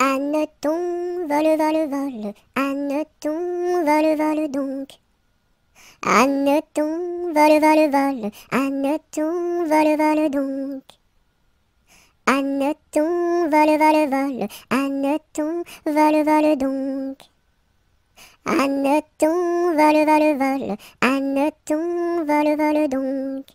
Anneton, vole, vole, vole, Anneton, vole, vole donc. Anneton, vole, vole, vole, Anneton, vole, vole donc. Anneton, vole, vole, vole, Anneton, vole, vole donc. Anneton, vole, vole, vole, Anneton, vole, vole donc.